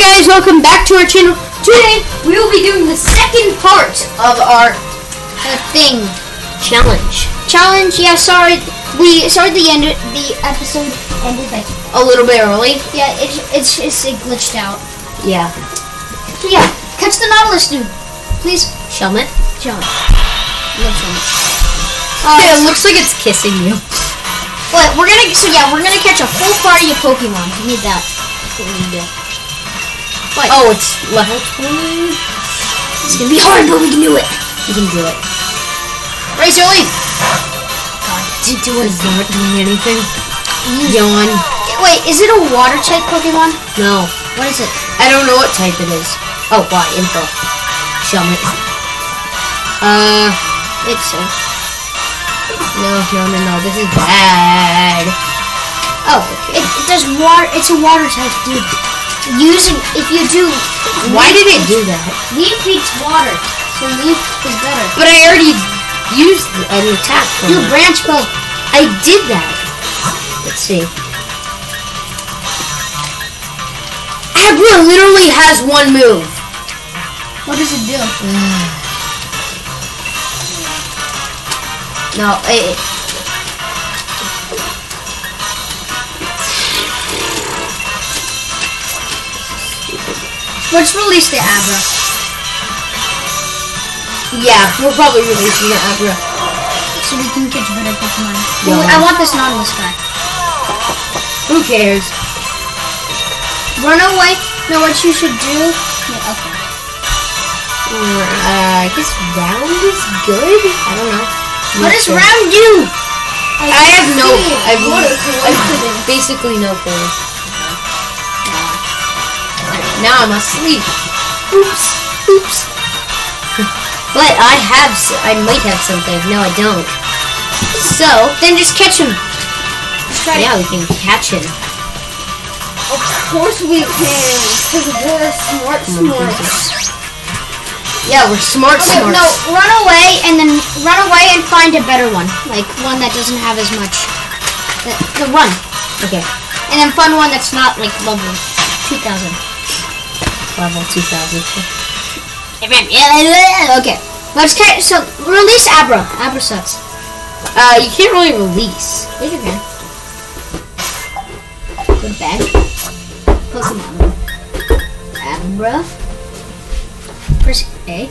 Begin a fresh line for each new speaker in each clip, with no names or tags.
guys, welcome back to our channel. Today we will be doing the second part of our
The thing.
challenge.
Challenge, yeah, sorry. We sorry the end the episode ended like
A little bit early.
yeah, it it's just it glitched out.
Yeah.
So yeah, catch the Nautilus dude. Please
Shelmet.
jump. Love Shelmet.
yeah, it
Uh,
looks like it's kissing you.
but we're gonna so yeah, we're gonna catch a whole party of Pokemon. We need that.
What do you
What?
Oh, it's level 20.
It's gonna be hard, but we can do it.
We can do it.
Raise your leaf.
Do it? Is not doing anything. Yawn.
Wait, is it a water type Pokemon?
No.
What is it?
I don't know what type it is. Oh, why? Info. Show me. Uh,
It's a
no, no, no, no. This is bad.
oh, it, it does water. It's a water type, dude. Using if you do
Why did it do that?
leaf beats water, so leaf is better.
But I already used an attack it.
branch poke.
I did that. Let's see. Abra literally has one move.
What does it do?
No, it.
Let's release the Abra.
Yeah, we're probably releasing the Abra.
So we can catch better Pokemon.
Yeah.
Ooh, I want this Nautilus guy.
Who cares?
Run away. No, what you should do. Yeah, okay.
Uh, I guess round is good. I don't know.
What does round do?
I have no. I
What a
have
coincidence.
basically no clue. Now I'm asleep. Oops. Oops. but I have. I might have something. No, I don't. So
Then just catch him. Try
yeah, we can catch him.
Of course we can, because we're smart smarts.
Yeah, we're smart.
Okay,
smart.
no, run away and then run away and find a better one, like one that doesn't have as much. The, the run,
Okay.
and then find one that's not like level two thousand.
Level two thousand.
Okay. Let's catch. So release Abra. Abra sucks.
Uh, you can't really release.
Yes, you can. Go to bed. Pokemon. Abra. Press A.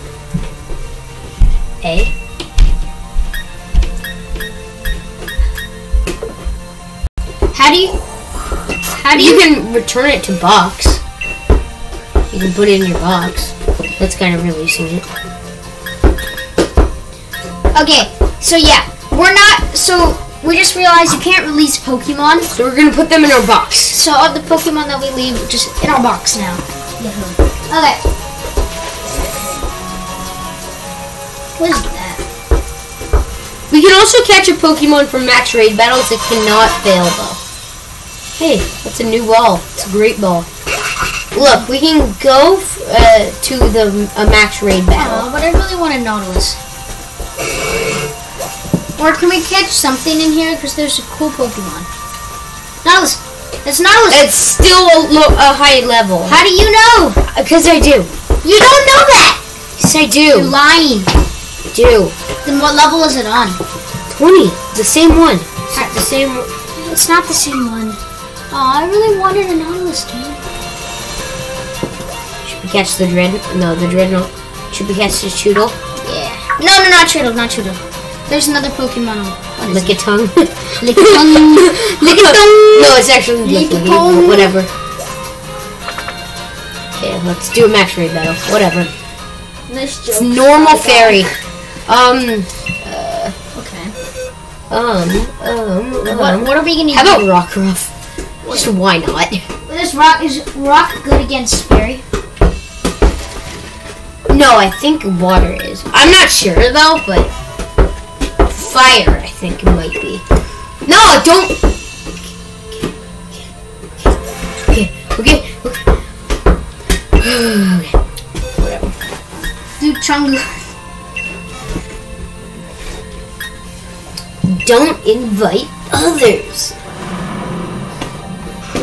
A.
How do you? How do
You
you?
can return it to box. You can put it in your box. That's kind of releasing it.
Okay, so yeah, we're not. So we just realized you can't release Pokemon.
So we're gonna put them in our box.
So all the Pokemon that we leave just in our box now. Mm-hmm. Okay. What is that?
We can also catch a Pokemon from Max Raid battles. It cannot fail though. Hey, that's a new ball. It's a great ball. Look, we can go f- uh, to the a Max Raid battle.
Oh, but I really want a Nautilus. Or can we catch something in here? Because there's a cool Pokemon. Nautilus. That's Nautilus.
It's still a, a high level.
How do you know?
Because I do.
You don't know that.
Yes, I do.
You're lying.
Do.
Then what level is it on?
20. The same one. The same.
It's not the same one. Oh, I really wanted a Nautilus, dude.
Catch the Dread? No, the Dreadnought. Should we catch the Choodle?
Yeah. No, no, not Turtle, not Turtle. There's another Pokemon. What is
Lick
it?
a tongue.
Lickitung. Lickitung.
No, it's actually
Lickitung.
Whatever. Okay, let's do a max raid battle. Whatever.
This
It's normal fairy. Um,
Okay.
um, um,
What,
um.
what are we gonna
How
use?
about Rockruff? Just why not?
This rock is rock good against Sperry?
No, I think water is. I'm not sure though, but fire, I think it might be. No, don't. Okay, okay, okay. okay. Whatever.
Dude.
Don't invite others.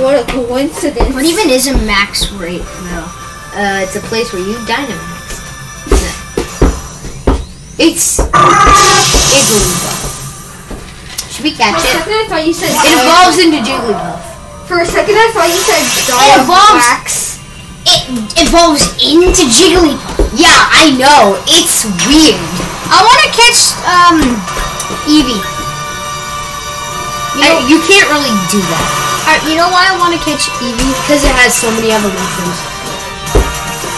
What a coincidence.
What even is a max raid, though?
Uh, it's a place where you dynamax. It's Igglybuff. Should we
For
catch
a
it?
second, I thought you said.
It evolves into Jigglypuff.
For a second, I thought you said.
It evolves- It evolves into Jigglypuff.
Yeah, I know. It's weird.
I want to catch um Eevee. You know,
I- you can't really do that
you know why I want to catch Eevee?
because it has so many evolutions.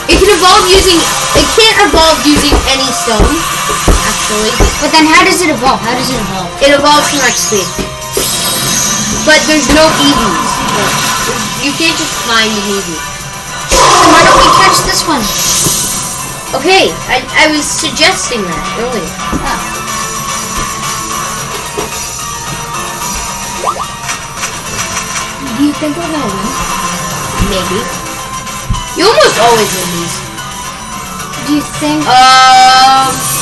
It can evolve using. It can't evolve using any stone,
But then how does it evolve? How does it evolve?
It evolves from XP. But there's no Eevees. You can't just find an Eevee.
Then why don't we catch this one?
Okay, I, I was suggesting that earlier.
Do you think we're gonna win?
Maybe. You almost always win these.
Do you think?
Um.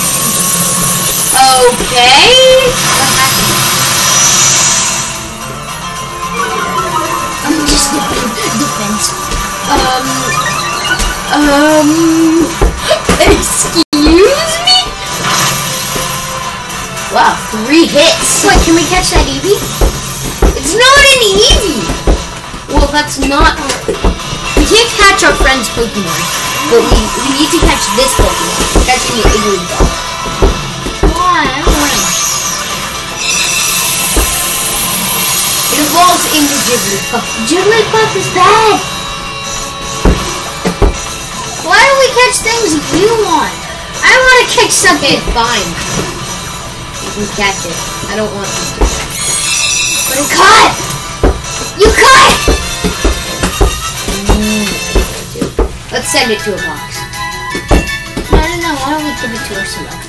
Okay.
I'm just defense.
Um. Um. Excuse me? Wow, three hits.
Wait, can we catch that Eevee?
It's not an Eevee! Well, that's not. We can't catch our friend's Pokemon, but we, we need to catch this Pokemon. Catching the Igglybuff. It evolves into Jigglypuff.
Jigglypuff is bad. Why don't we catch things you want? I want to catch something.
Okay, fine. You can catch it. I don't want this to
But it cut. You cut.
Let's send it to a box.
No, no, no. Why don't we give it to Ursula?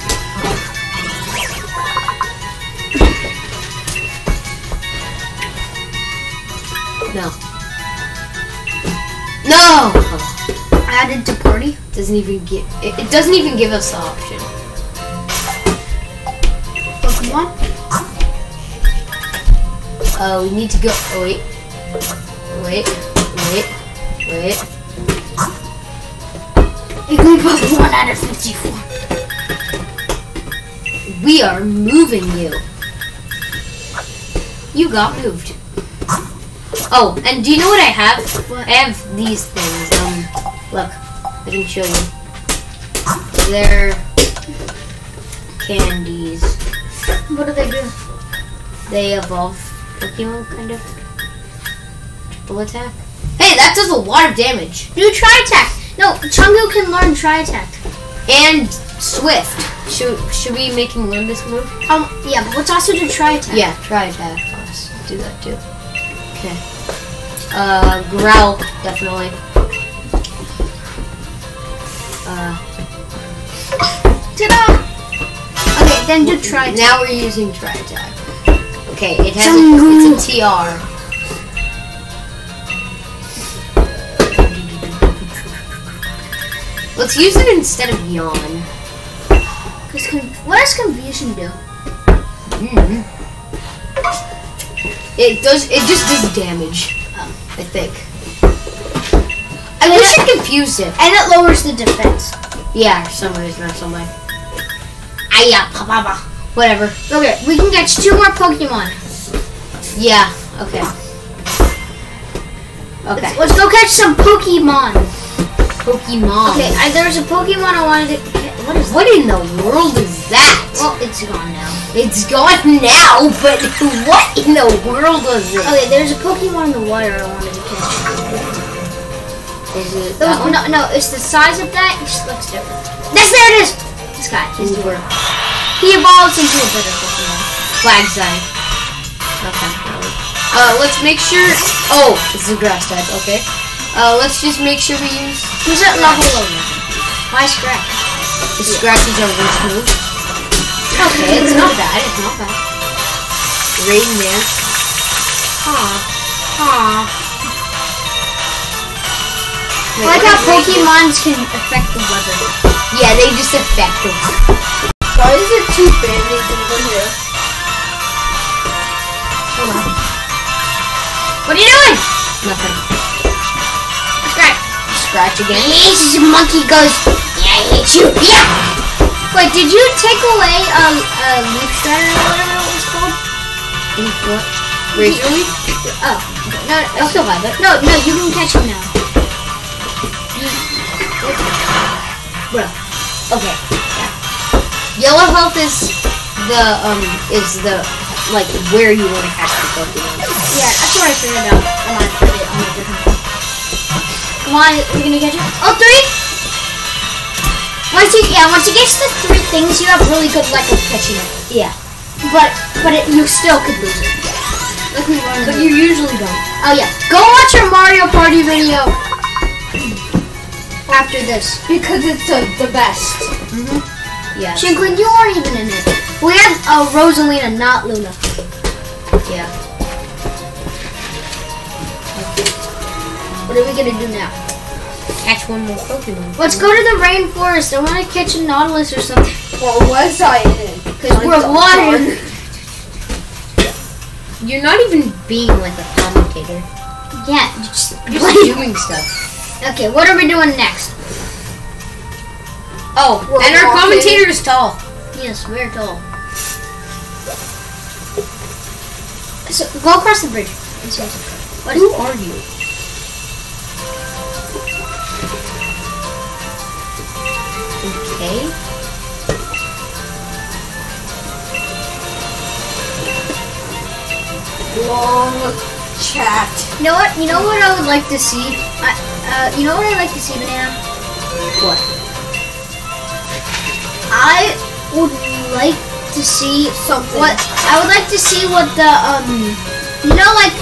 No. No!
Added to party.
Doesn't even give. It, it doesn't even give us the option.
Pokemon.
Uh, we need to go. Oh wait. Wait. Wait. Wait.
Igglybuff one out of fifty-four.
We are moving you. You got moved. Oh, and do you know what I have?
What?
I have these things. Um, look, I can show you. They're candies.
What do they do?
They evolve Pokemon, kind of. Triple attack. Hey, that does a lot of damage.
Do Tri Attack. No, Chungu can learn Tri Attack.
And Swift. Should should we make him learn this move?
Um, yeah, but let's also do Tri Attack.
Yeah, Tri Attack. Let's do that too. Okay. Uh, growl definitely. Uh,
Ta-da! Okay, then do Tri Attack.
now we're using Tri Attack. Okay, it has a, it's a TR. Let's use it instead of yawn.
Cause con- what does confusion do?
Mm. It does. It just does damage. I think. I wish it confused it.
And it lowers the defense.
Yeah, some reason or something. Aya, pa. Whatever.
Okay, we can catch two more Pokemon.
Yeah. Okay. Okay.
Let's go catch some Pokemon.
Pokemon.
Okay, I, there's a Pokemon I wanted to. What is?
What in the world is that?
Well, it's gone now.
It's gone now, but what in the world was it?
Okay, there's a Pokemon in the wire I wanted to catch.
Is it that one?
no, no, it's the size of that. It just looks different. Yes, there it is. This guy. He's the. He evolves into a better Pokemon.
Flag sign. Okay. Uh, let's make sure. Oh, this is a grass type. Okay. Uh, let's just make sure we use.
Who's at level 11? Why scratch?
The scratches are worst move. Okay, it's not bad. It's not bad. Rain Dance.
Aw. Aw.
Wait,
I like
what
how
is
Pokemons can affect the weather.
Yeah, they just affect them.
Why is there two band-aids over here?
What are you doing?
Nothing.
Scratch.
Again.
This monkey goes, yeah, I hate you. Yeah. Wait, did you take away um a leaf shredder or whatever it was called?
What? Leaf?
Oh, no,
I still have it.
no, no, you can catch him now. Bro.
Okay. Yellow health is the um is the like where you want to catch the Pokemon.
Yeah, that's what I figured out when I put it on a different phone. Come on, we're gonna catch it. Oh, three! Once you, yeah, once you get to the three things, you have really good luck with catching it.
Yeah.
But, but it, you still could lose it. Like we learned.
But you usually don't.
Oh yeah, go watch our Mario Party video after this.
Because it's uh, the best. Mhm.
Yeah.
Shinklin, you aren't even in it. We have uh, Rosalina, not Luna.
Yeah.
What are we gonna do now?
Catch one more Pokemon.
Let's go to the rainforest. I want to catch a Nautilus or something.
Or was I in?
Because we're water.
You're not even being like a commentator.
Yeah, just
You're just doing stuff.
Okay, what are we doing next?
Oh,
We're
and our
walking.
commentator is tall.
Yes, we're tall. So go across the bridge. and what's- What is
Who are you?
Long chat.
You know what? You know what I would like to see? I, uh, you know what I'd like to see, Banana?
What?
I would like to see
Something.
what I would like to see what the um you know like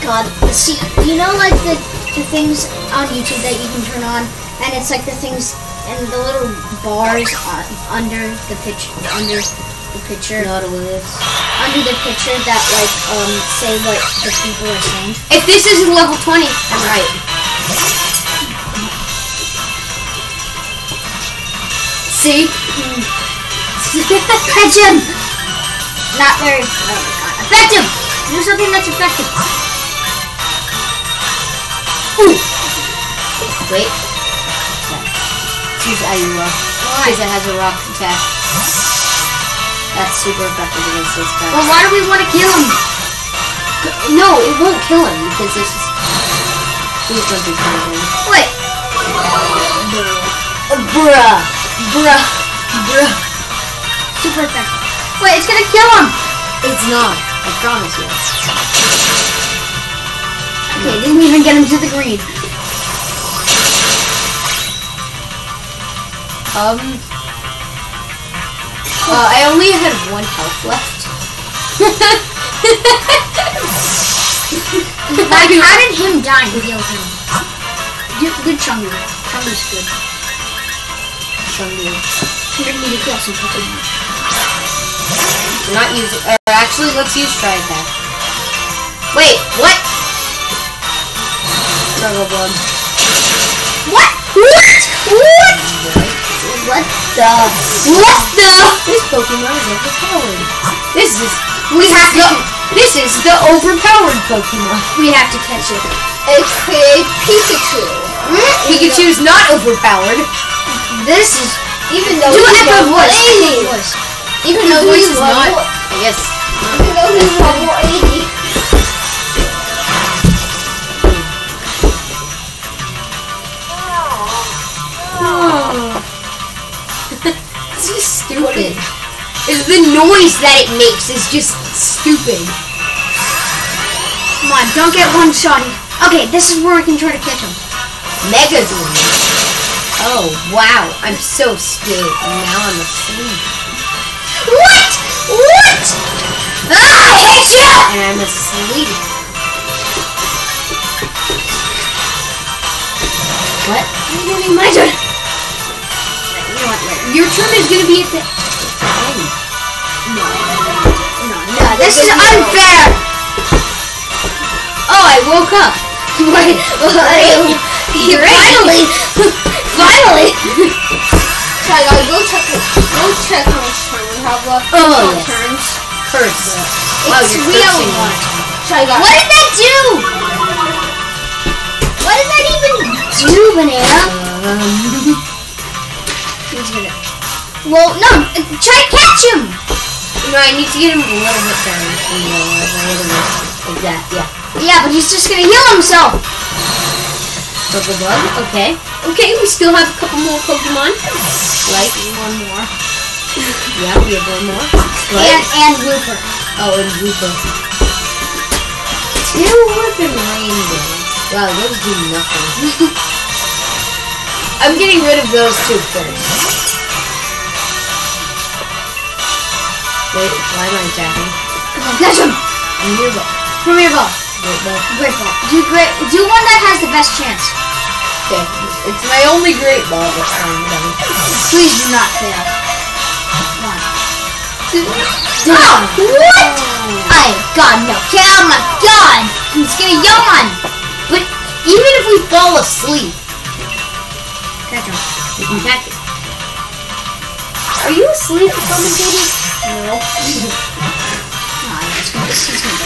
God the see you know like the the things on YouTube that you can turn on and it's like the things and the little bars under the picture, under the picture
Nautilus.
Under the picture that like um say what the people are saying.
If this isn't level 20, I'm right. See?
Catch him! Not very oh effective. Do something that's effective.
Wait. Choose Ayula. Because it has a rock attack. That's super effective against this guy.
Well, why do we want to kill him?
No, it won't kill him because this is. Please don't do something.
Wait.
Bruh. Bruh. Bruh.
Super effective. Wait, it's gonna kill him.
It's not. I promise you.
Okay, didn't even get him to the green.
Um. Uh, I only had one health left.
Like, how did him die and heal him? Good, good Chungu. Chungu's good.
Chungu.
He didn't need to kill some Pokemon.
We're not using. Or actually, let's use Tri Attack. Wait, what? Struggle Blood.
What? What? What?
What the? What the? This Pokemon is overpowered. This is.
We
this
have
is
to.
the, This is the overpowered Pokemon.
We have to catch it.
AKA Pikachu.
Hmm? Pikachu is not overpowered.
This is.
Even though
Do
he's
an epic
level
voice.
80.
Epic voice.
Even though
He's
this is not. guess.
Even though he's level
the noise that it makes is just stupid.
Come on, don't get one shot. Okay, this is where we can try to catch him.
Mega Drain. Oh, wow. I'm so scared. And now I'm asleep.
What? What? Ah, you!
And I'm asleep. What?
My turn. You know what?
Your turn is gonna be at the.
No, no, this is unfair.
Oh, I woke up.
Wait, wait. Finally, finally.
Try guys, go check. Go check how much time we have left.
Oh, yes.
turns.
Curse. Wow,
It's real one.
Try guys.
What did that do? What did that even do, Banana?
Um,
He's gonna. Well, no, try to catch him.
No, I need to get him a little bit down. Like a little bit. Like that, yeah.
Yeah, but he's just gonna heal himself.
Purple bug, okay. Okay, we still have a couple more Pokemon. Like,
One more.
yeah, we have one more. Like,
And and Looper.
oh, and Rooper. Two Rooper Rainbow. Wow, those do nothing. I'm getting rid of those two first. Wait, why am I attacking?
Come on, catch him.
Premier ball.
Premier ball.
Wait, no.
Great ball. Do great. Do one that has the best chance.
Okay, it's my only great ball this time.
Please do not fail. One.
Oh,
what? I got no. Oh my god! He's gonna yawn.
But even if we fall asleep,
Catch him.
we can catch it. Are you asleep, commentator?
No,
No.
he's gonna, he's gonna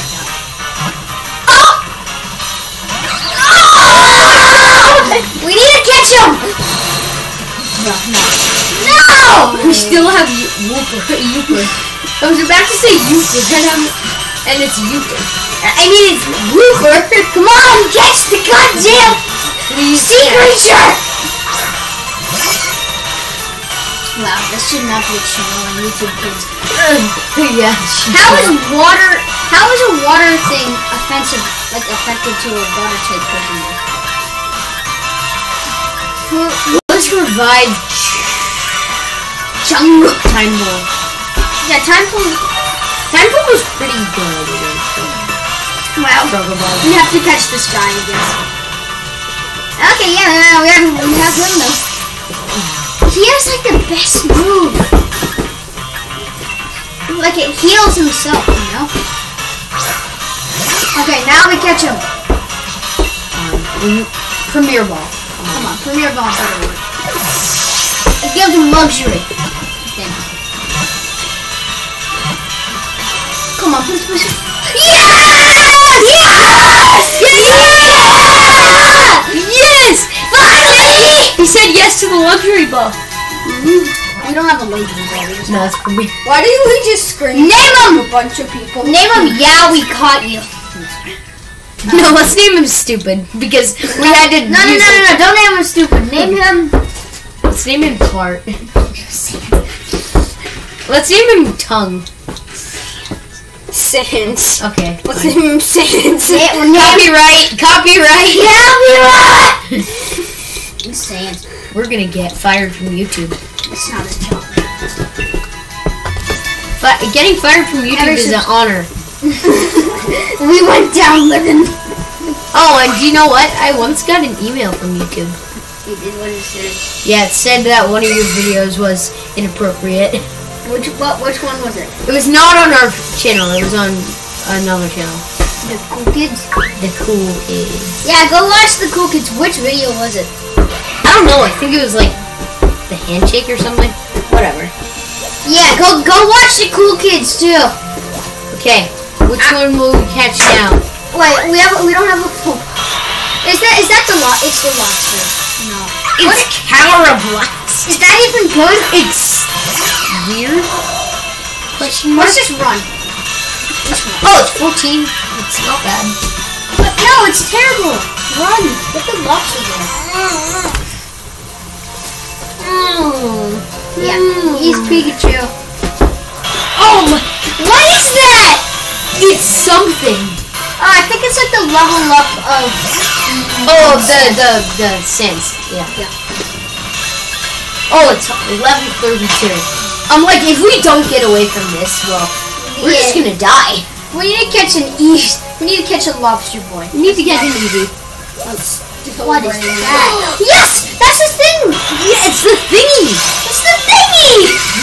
out. We need to catch him! No, no. No!
We still have Wooper. Euper. I was about to say Euper, and, I'm, and it's Euper.
I mean, it's Wooper. Come on, catch the goddamn sea creature! Wow, this should not be a channel on YouTube, kids.
yeah.
How is water? How is a water thing offensive? Like effective to a water type Pokemon?
Let's revive
Jungle.
Time Ball.
Yeah, time for.
Time Ball was pretty good.
Wow. We have to catch this guy, I guess. Okay, yeah, we have we have though. He has like the best move. Like it heals himself, you know. Okay, now we catch him.
Um, Premier Ball.
Come on, Premier Ball. It gives him luxury. Then. Come on, please, please. Yes! Yes! Yes!
Yes!
Finally!
He said yes to the luxury ball.
We don't have a we just
No, for me.
Why did we just scream
Name him!
a bunch of people?
Name him. Yeah, we caught you.
No, let's name him stupid because we had to.
No, no, no, no, no! Don't name him stupid. Name him.
Let's name him Fart. Let's name him Tongue.
Sans.
Okay.
His name? Sans.
Name, name
Copyright. Copyright.
Yeah, saying
we're gonna get fired from YouTube.
It's not a joke.
But getting fired from YouTube
Ever
is an honor.
We went down living.
Oh, and do you know what? I once got an email from YouTube.
You did what it said.
Yeah, it said that one of your videos was inappropriate.
Which what? Which one was it?
It was not on our channel. It was on another channel.
The Cool Kids.
The Cool Kids.
Yeah, go watch the Cool Kids. Which video was it?
I don't know. I think it was like the handshake or something. Whatever.
Yeah, go go watch the Cool Kids too.
Okay. Which one will we catch now?
Wait, we have we don't have a poop. Is that is that the lot? It's the lobster. No.
It's Carablast.
Is that even good?
It's weird.
Let's just run. Run.
Oh, it's 14. It's not bad.
But no, it's terrible. Run. Get the lobster there. Hmm. Yeah, hmm. he's Pikachu.
Oh, my-
What is that?
it's something.
Oh, I think it's like the level up of.
Oh, the the the sense. Yeah.
Yeah.
Oh, it's eleven thirty-two. I'm like, if we don't get away from this, well, we're just gonna die.
We need to catch an east. We need to catch a lobster boy.
We need to get an easy.
What is that? yes, that's the thing.
Yeah, it's the thingy.
It's the thingy.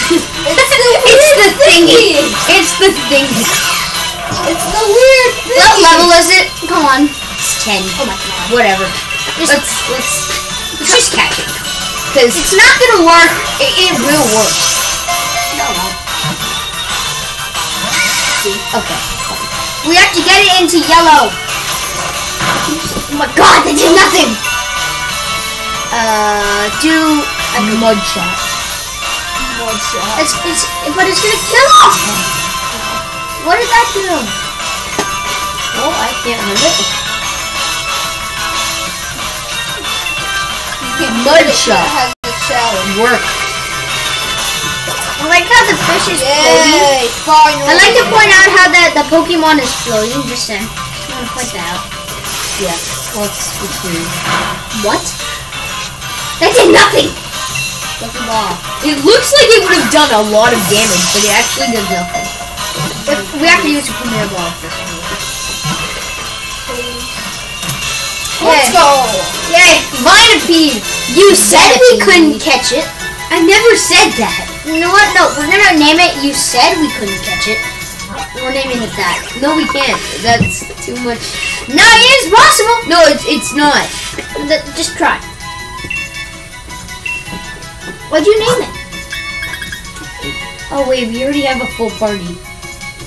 it's the it's the thingy. It's the thingy.
It's the weird thing.
What level is it? Come on.
It's ten.
Oh my god.
Whatever.
Just-
Let's let's let's just catch it. Cause
It's not gonna work.
it, it will work.
Oh, no.
Okay.
We have to get it into yellow. Oh my god, they did nothing! Uh, do...
A mud shot.
One shot.
It's, it's, but it's gonna kill us! What did that do?
Oh, I can't it. Mud shot.
Has a challenge.
Work.
I like how the fish is floating.
Finally.
I like to point out how the, the Pokemon is floating, just saying. Just want to point that out.
Yeah. It's.
What? That did nothing!
Pokeball. It looks like it would have done a lot of damage, but it actually did nothing.
If we have to use a Premier Ball for this one.
Let's go.
Yay!
Minipede!
You said we couldn't catch it.
I never said that.
You know what? No, we're gonna name it. You said we couldn't catch it. We're naming it that.
No, we can't. That's too much.
No, it is possible.
No, it's, it's not.
Th- just try. What'd you name it?
Oh, wait, we already have a full party.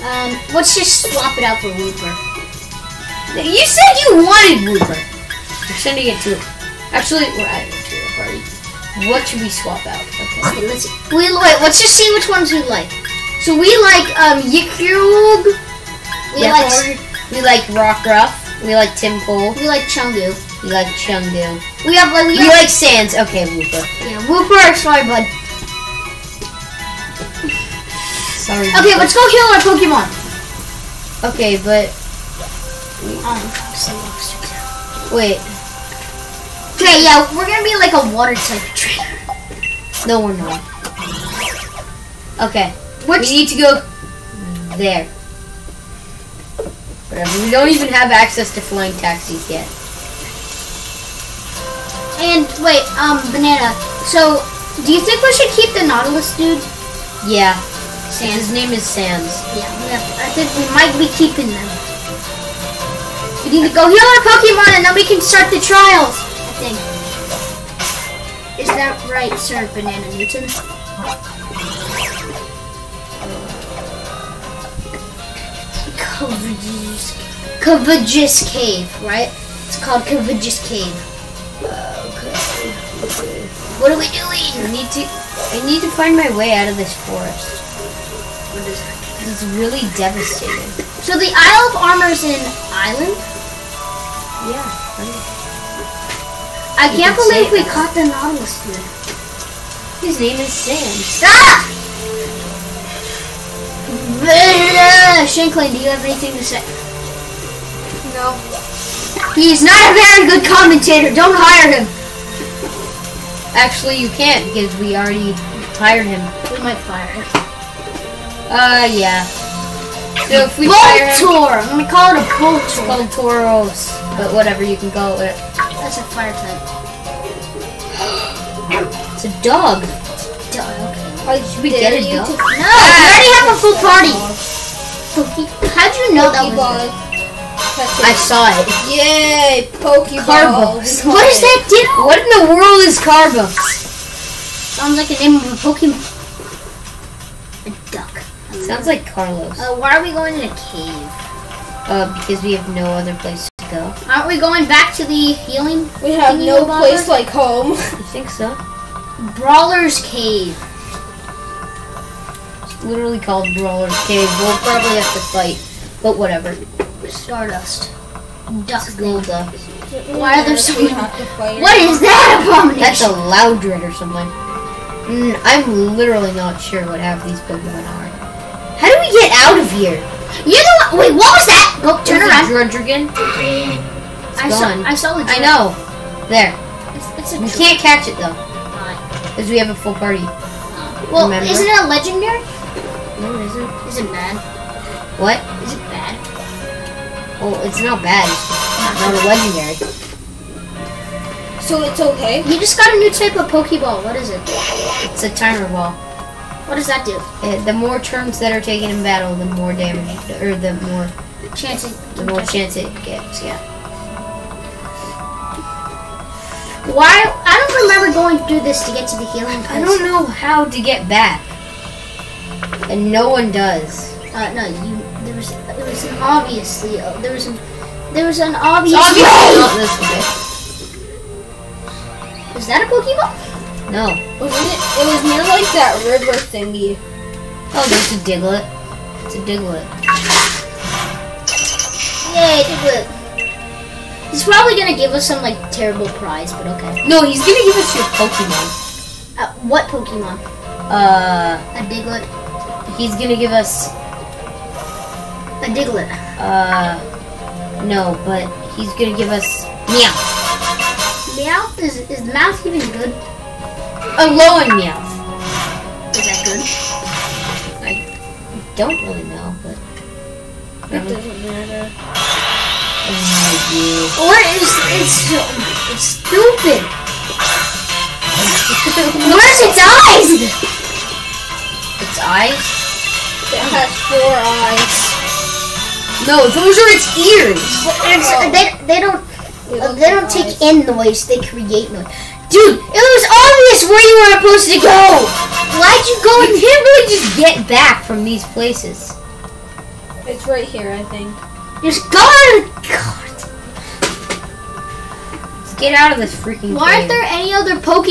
Um, let's just swap it out for Wooper.
You said you wanted Wooper. We're sending it to Actually, we're adding it to the party. What should we swap out? Okay.
Okay, let's see. Wait. Let's just see which ones we like. So we like um Yikyug. We
Yeah,
like
we like Rockruff. We like Timple.
we like Chungu.
We like Chengdu.
We have like we
We
have,
like Sans. Okay, Wooper.
yeah Wooper. Sorry, bud.
Sorry.
Okay,
Wooper.
let's go heal our Pokemon.
Okay, but
Um,
wait.
Okay, yeah, we're gonna be like a water type trainer.
No, we're not. Okay.
Which
We need to go there. Whatever. We don't even have access to flying taxis yet.
and wait, um, banana. So, do you think we should keep the Nautilus dude?
Yeah.
Sans.
His name is Sans.
Yeah, we I think we might be keeping them. We need to go heal our Pokemon and then we can start the trials. I think. Is that right, Sir Banana Newton? Courageous, Courageous Cave, right? It's called Courageous Cave. Okay. What are we doing?
I need to. I need to find my way out of this forest.
What is?
It's really devastating.
So the Isle of Armor is an Island?
Yeah.
I can't
can
believe we
that.
caught the Nautilus dude.
His name is Sam.
Ah! Shankling, do you have anything to say?
No.
He's not a very good commentator. Don't hire him.
Actually, you can't because we already hired him.
We might fire him.
Uh, yeah. So if we fire him,
Voltor. I'm gonna call it a Voltor.
called Tauros, but whatever you can call it.
That's a fire type.
It's a dog.
Duh, okay.
I
Should we get a
dare you
dog?
to-
No, we already have a full party. Poke- How'd you know that was
Pokeball.
I saw it.
Yay! Pokeball.
Carbos.
What does that do?
What in the world is Carbos?
Sounds like the name of a Pokemon. A duck.
Sounds like Carlos.
Uh, why are we going in a cave?
Uh, because we have no other place to go.
Aren't we going back to the healing?
We have no place like home.
I think so?
Brawler's Cave.
It's literally called Brawler's Cave. We'll probably have to fight, but whatever.
Stardust. Duck.
Golda.
Why are there so many?
have to fight
What is that abomination?
That's a Loudred or something. Mm, I'm literally not sure what half these Pokemon are. How do we get out of here?
You know what? Wait, what was that? Go turn
There's
around.
A Druddigon?
I
gone.
saw. I saw the.
I know. There.
It's, it's a.
We can't catch it though, because we have a full party.
Well,
Remember?
isn't it a legendary?
No, it isn't.
Is it bad?
What?
Is it bad?
Oh, it's not bad. It's not a legendary.
So it's okay.
You just got a new type of Pokeball. What is it?
It's a timer ball.
What does that do?
Uh, the more turns that are taken in battle, the more damage, or the more,
Chance it.
the more chance it gets. Yeah.
Why? I don't remember going through this to get to the healing place.
I don't know how to get back, and no one does.
Uh, no, you. There was. There was an obviously. Uh, there was. An, there was an obvious
obviously not this way.
Is that a Pokemon?
No.
Wasn't it? It was near like that river thingy.
Oh, there's a Diglett. It's a Diglett.
Yay, Diglett. He's probably gonna give us some like terrible prize, but okay.
No, he's gonna give us your Pokemon.
Uh, what Pokemon?
Uh,
A Diglett.
He's gonna give us,
A Diglett.
uh, no, but he's gonna give us Meow.
Meowth is is the mouth even good?
A Lowen Meow.
Is that good?
I don't really know, but.
It doesn't matter.
Oh,
Or is it's so it's stupid? Where's its eyes?
Yeah. Its eyes?
It has four eyes.
No, those are its ears.
It's,
Oh.
they they don't uh, they don't take in noise. They create noise. Dude, it was obvious where you were supposed to go. Why'd you go
You
in
can't really just get back from these places.
It's right here, I think.
Just go. God.
Let's get out of this freaking
Why aren't there any other Poke?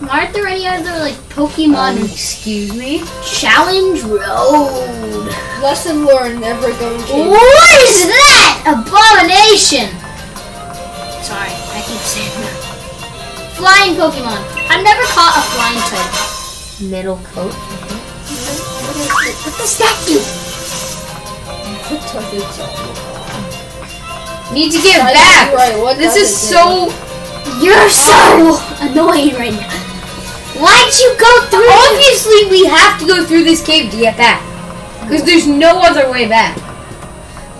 Why aren't there any other like Pokemon
Um, excuse me?
Challenge Road?
Lesson learned, never go.
What is that? Abomination! Sorry, I keep saying that. Flying Pokemon. I've never caught a flying type.
Metal Coat.
What does that do?
What does it say?
Need to get back.
right, what
this is so.
You're so annoying right now. Why'd you go through?
Obviously, we have to go through this cave to get back. Because there's no other way back.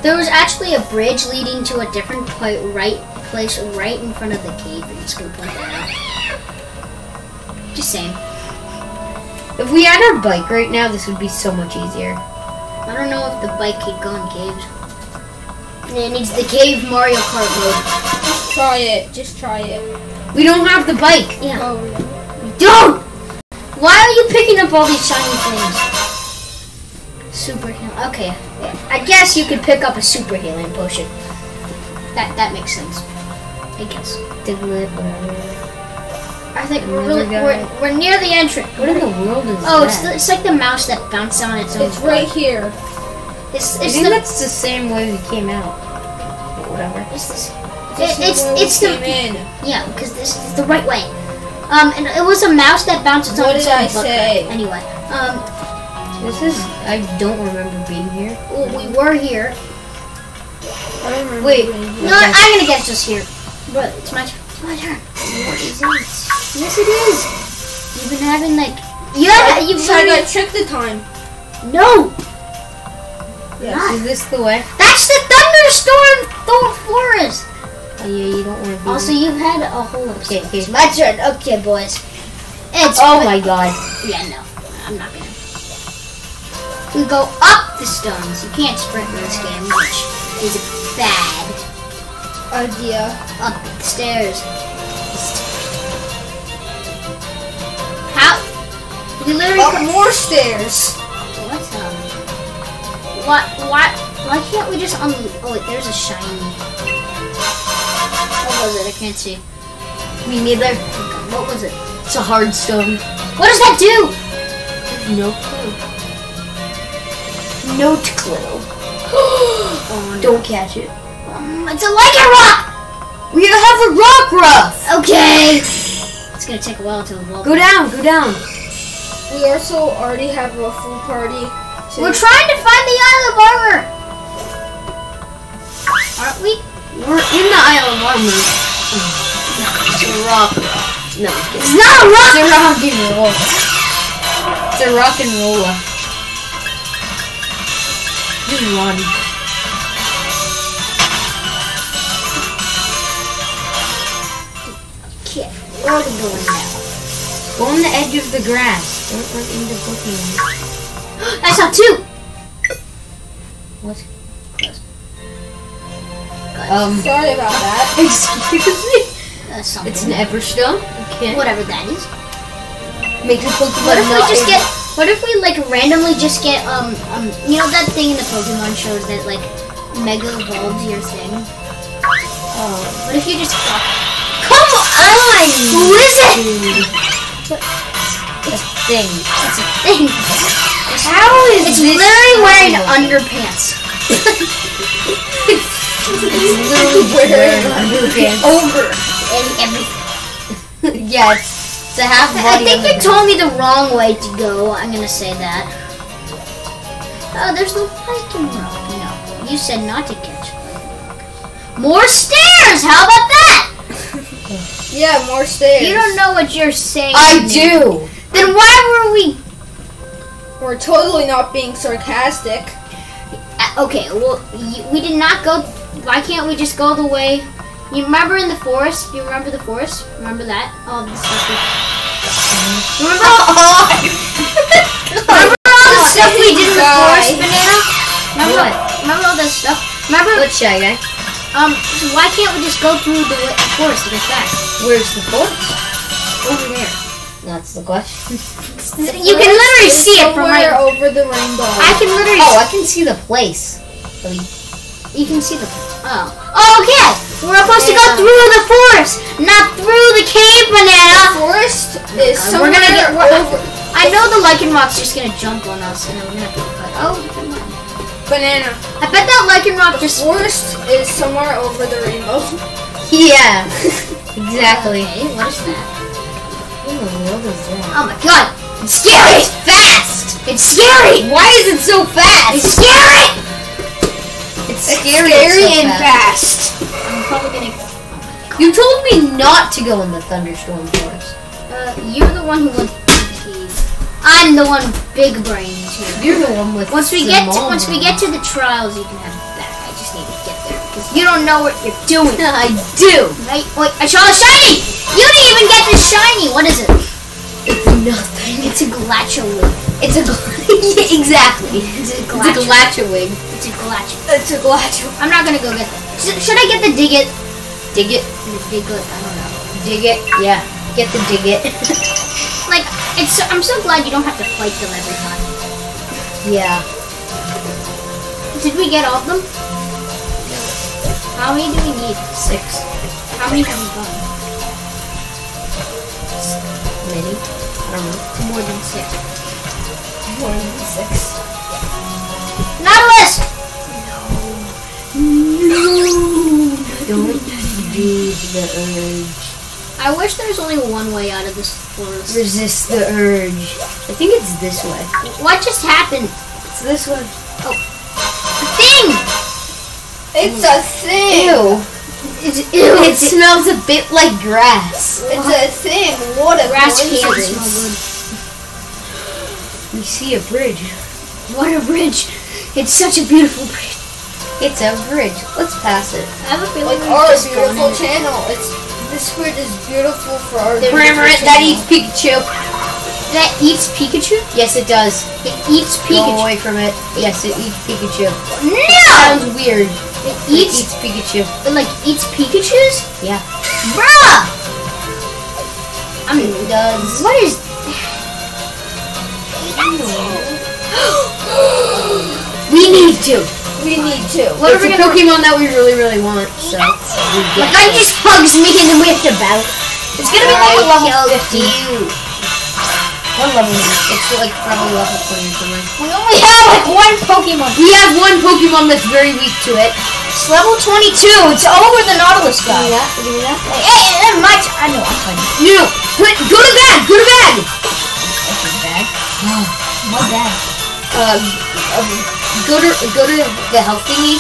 There was actually a bridge leading to a different point, right place right in front of the cave. I'm just gonna point that out. Just saying.
If we had our bike right now, this would be so much easier.
I don't know if the bike could go in caves. It needs the cave Mario Kart mode.
Just try it. Just try it.
We don't have the bike.
Yeah.
Oh,
Don't! Why are you picking up all these shiny things? Super heal. Okay. I guess you could pick up a super healing potion. That that makes sense. I guess. I think we're, really, we're, we're near the entrance.
What in the world is
Oh, it's, the,
that?
it's like the mouse that bounced on its own.
it's right here.
It's,
I think
the.
that's the same way we came out. But whatever.
It's, this, it, it's
is where we
it's the
came in.
yeah because this is the right way. Um, and it was a mouse that bounces on
What
its
did. I
butt
say?
Anyway, um,
This is. I don't remember being here.
well, we were here.
I don't.
Wait.
No.
Okay.
I'm gonna guess just here. But it's my turn. It's my turn.
What is it?
Yes, it is. You've been having like yeah, you've
Try
been
to check the time.
no.
Yes.
Not.
Is this the way?
That's the thunderstorm Thor forest.
Oh yeah, you don't want to be.
Also, you've had a whole
Okay, okay.
It's my turn. Okay, boys. It's
Oh my god.
Yeah, no, I'm not gonna. We go up the stones. You can't sprint in this game, which is a bad.
Idea.
Up the stairs. How? We literally.
Up more stairs.
What? Um, what? What? Why can't we just un? Oh wait, there's a shiny. What was it? I can't see.
Me neither.
What was it?
It's a hard stone.
What does that do?
No clue.
No clue.
Oh, don't catch it.
Um, it's a like a rock.
We have a rock ruff.
Okay. It's gonna take a while to evolve.
Go down. Go down.
We also already have a full party. too.
We're trying to find the Isle of Armor. Aren't we?
We're in the Isle of Armor. It's a rock. No,
It's not a rock.
It's a rock and roll. It's a rock and roller. Just run.
Okay, where are we going now?
Go on the edge of the grass. Don't run into Pokemon.
I saw two.
What? Um,
Sorry about that.
excuse me?
uh, something.
It's an Everstone. Can't
Whatever that is.
make the Pokemon
What if we just get? What if we like randomly just get um um you know that thing in the Pokemon shows that like mega evolves your thing?
Oh.
What if you just?
Come on!
Who is it?
Dude. A thing.
It's a thing.
How is
It's
this
literally wearing underpants.
Wearing.
Over and everything.
yeah, it's, it's a half
I think you told me the wrong way to go. I'm gonna say that. Oh, there's no Viking rock. No, you said not to catch. More stairs. How about that?
Yeah, more stairs.
You don't know what you're saying.
I do.
Then why were we?
We're totally not being sarcastic.
Uh, okay, well, we did not go. Why can't we just go the way? You remember in the forest? You remember the forest? Remember that? Oh, the stuff. We, remember? remember all the stuff we did in the forest, banana? Remember?
What?
Remember all that stuff? Remember?
What shy guy?
Um. So why can't we just go through the wa- forest to get back?
Where's the forest?
Over there.
That's the question.
You can literally see it from right.
over the rainbow.
I can literally.
Oh, I can see the place. But
You can see the. Oh. Oh, okay. We're supposed to go through the forest, not through the cave, banana.
forest is
God,
somewhere
we're gonna get- we're-
over.
I know the lichen rock's just gonna jump on us, and we're gonna fight. Oh, come on.
Banana.
I bet that lichen rock just.
Forest is somewhere over the rainbow.
Yeah. exactly.
Okay, what is that?
What in the world is that?
Oh my god! It's scary!
It's fast!
It's scary!
Why is it so fast?
It's scary!
It's
It's
scary,
scary
so
and
fast.
fast.
I'm probably gonna.
You told me not to go in the thunderstorm forest.
Uh, you're the one who went to the cave. I'm the one big brains here.
You're the one with
Once we get to, once we get to the trials, you can have it back. I just need to get there because you don't know what you're doing.
I do.
Right? Wait, I saw a shiny. You didn't even get the shiny. What is it?
It's nothing.
It's a Glachowig.
It's a yeah, exactly.
It's a
It's a
Glacho.
Glachowig.
It's a Glacho.
It's a glacho.
I'm not gonna go get that. Should, I get the Diggit?
Dig it,
The Diglett. I don't know.
dig it. Yeah, get the dig it.
Like, it's. I'm so glad you don't have to fight them every time.
yeah.
Did we get all of them? How many do we need?
Six.
How many have we done?
Many. I don't know.
More than six.
More than six.
Nautilus!
Don't do the urge.
I wish there's only one way out of this forest.
Resist the urge. I think it's this way.
What just happened?
It's this way. Oh.
The thing!
It's a thing.
Ew.
It's,
It smells a bit like grass.
It's a thing. What a
Grass can't
coincidence.
smell
We see a bridge.
What a bridge! It's such a beautiful bridge.
It's a bridge. Let's pass it.
I have a feeling
Like our beautiful channel. It's this bridge is beautiful for our. Beautiful
That eats Pikachu.
That eats Pikachu?
Yes, it does.
It eats Pikachu.
Go away from it. Yes, it eats Pikachu.
No!
Sounds weird.
It
It
eats,
eats Pikachu.
it like eats Pikachu's?
Yeah.
Bruh! I mean,
It does.
what is
We need to.
We need to.
What are
it's
we
a Pokemon that we really, really want. So
The guy just hugs me and then we have to battle. It's gonna be like level 50.
you. What level is it? It's like probably level 20 or something.
We only have like one Pokemon.
We have one Pokemon that's very weak to it.
It's level 22. It's over the Nautilus guy.
that? Give me that.
Hey, hey, my I know, I'm fighting.
No! Put, go to bed! Go to bed!
Bag.
Uh, um, go to go to the health thingy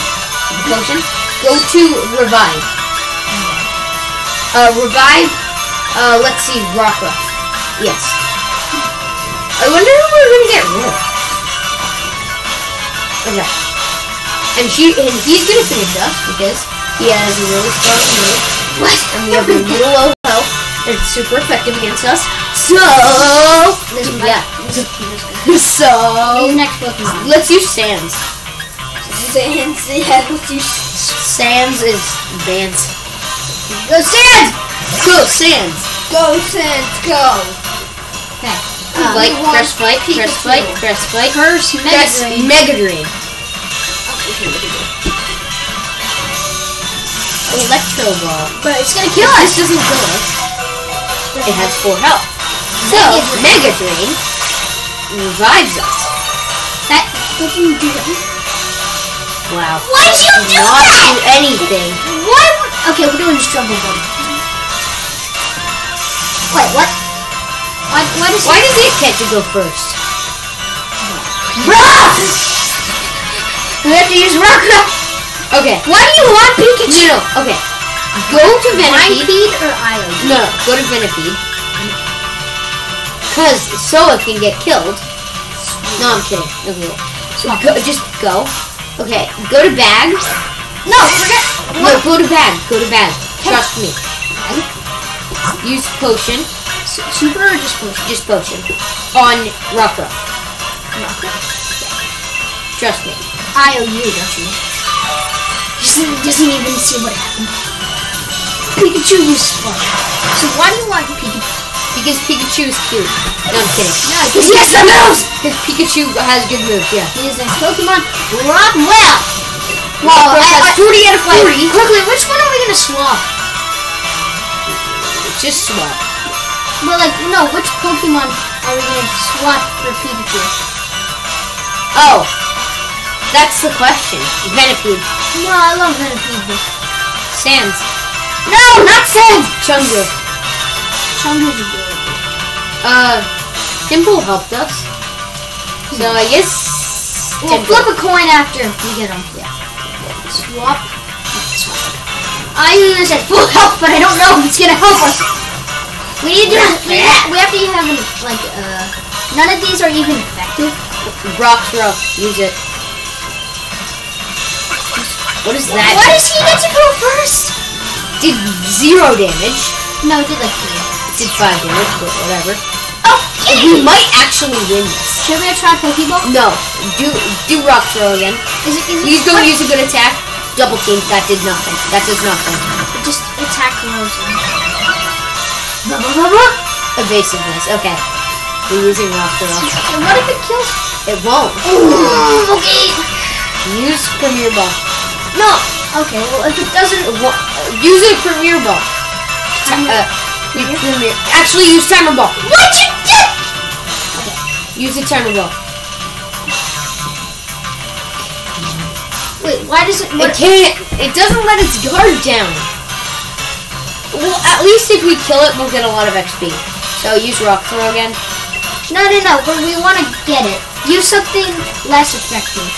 potion. Go to revive. Uh, revive. Uh, let's see, Rockruff. Yes. I wonder who we're gonna get rid. Okay. And she and he's gonna finish us because he has a really strong move. And we have a little low health. And it's super effective against us. So
This is
yeah. So
guy. Next Pokemon.
let's use Sans.
Sans, yeah, let's use
Sans is dance.
Go Sans!
Go Sans.
Go Sans, go.
Okay.
Uh,
like,
we want
press fight, press
Pikachu.
fight, press fight.
First Mega Drain.
Mega Drain. Electro Ball.
But it's gonna kill
This
us.
doesn't kill us. It has four health. So, Mega Drain revives us.
That didn't do it.
Wow.
Why'd you
Does
do
not
that?
do anything.
Why? Okay, we're doing struggle mode. Wait, what? Why? Why does?
Why does it get to go first?
Bruh! We have to use rock.
Okay.
Why do you want Pikachu?
No, no, okay. Go to Venipede.
Or?
No, no, go to Venipede. Cause Soa can get killed. No, I'm kidding. Okay. So go, just go. Okay, go to bag.
No, forget.
No, go to bag. Go to bag. Trust me. Use potion.
Super or just potion?
Just potion. On Rockruff. Trust me.
IOU, don't you? Doesn't, doesn't even see what happened. Pikachu used spark. So why do you want Pikachu?
Because Pikachu is cute. No, I'm kidding.
No, because he has the moves!
Because Pikachu has good moves, yeah.
He is a Pokemon Rock Well! Well, I,
has 40 out of 40.
Wait, quickly, which one are we gonna swap?
Just swap.
Well, like, no, which Pokemon are we gonna swap for Pikachu?
Oh. That's the question. Venipede.
No, I love Venipede.
Sans.
No, not Sans!
Chungo.
Good.
Uh, Dimple helped us. So I guess
We'll
Dimple.
flip a coin after we get him. Yeah. Swap. Swap. I use at full health, but I don't know if it's gonna help us. We need to. We, we have to have like uh. None of these are even effective.
Rock throw. Use it. What is that?
Why does he get to go first?
Did zero damage.
No, it did like three.
Did five damage, but whatever.
Okay.
We might actually win this.
Should we try Pokeball?
No. Do do rock throw again.
Is it? Is it?
Use go use a good attack. Double team. That did nothing. That does nothing.
Just attack Rosen. Blah, blah, blah, blah.
Evasiveness. Okay. We're using rock throw.
And what if it kills?
It won't.
Ooh, okay.
Use premier ball.
No. Okay. Well, if it doesn't.
It Use a premier ball. Uh. Actually, use timer ball.
What you did?
Use the timer ball.
Wait. Why does it?
It can't. It doesn't let its guard down. Well, at least if we kill it, we'll get a lot of XP. So use rock throw again.
no, no, no. But we want to get it. Use something less effective.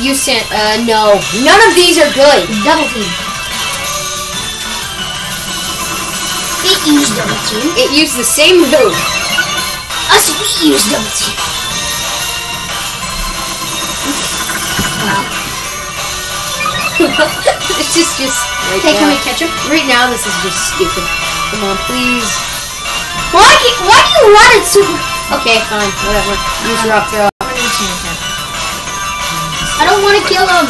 Use san- uh no. None of these are good.
double team. It used double team.
It used the same move.
Us, we used double team. Wow.
it's just, just right
Okay, can
now.
we catch him?
Right now, this is just stupid. Come on, please.
Why? ca- Why do you want it super?
Okay, fine, whatever. Use rock throw.
I don't want to kill him.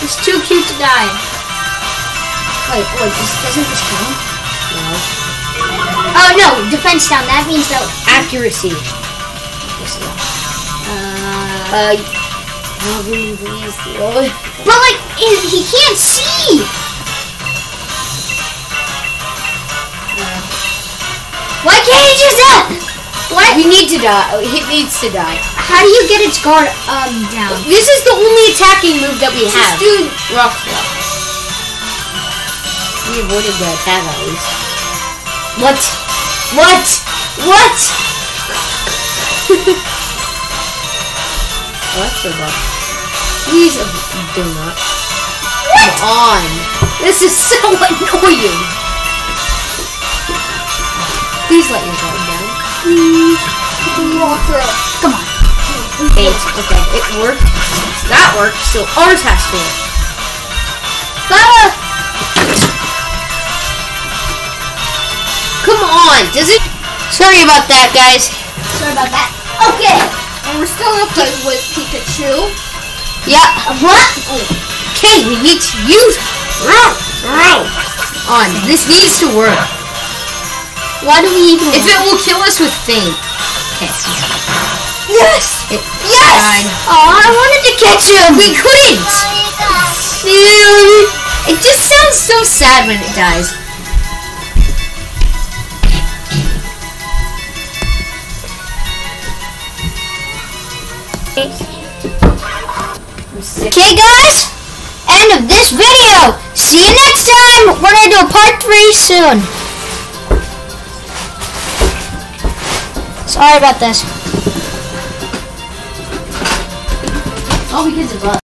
He's too cute to die. Wait, wait, this, doesn't this count?
No.
Oh no, defense down. That means that.
Accuracy.
Uh,
Uh.
But like, he he can't see. Why can't he just die? Why?
We need to die. Oh, It needs to die.
How do you get its guard um down?
This is the only attacking move that we have.
Dude,
Rock throw. We avoided the attack at least. What? What? What? oh, that's so bad. Please uh, do not. Come on. This is so annoying. Please let your guard down.
walk through. Come on.
Eight. Okay, it worked. That worked, so ours has to work.
Baba!
Come on, does it? Sorry about that, guys.
Sorry about that. Okay.
And we're still gonna play with Pikachu.
Yeah.
What?
Okay, we need to use on. This needs to work.
Why do we even?
If it will kill us with faint. Okay.
yes.
It
Yes.
died.
Oh, I wanted to catch him.
We couldn't.
Oh Dude, it just sounds so sad when it dies. Okay, guys, end of this video. See you next time. We're gonna do a part three soon. Sorry about this.
Oh, because of us.